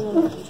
嗯。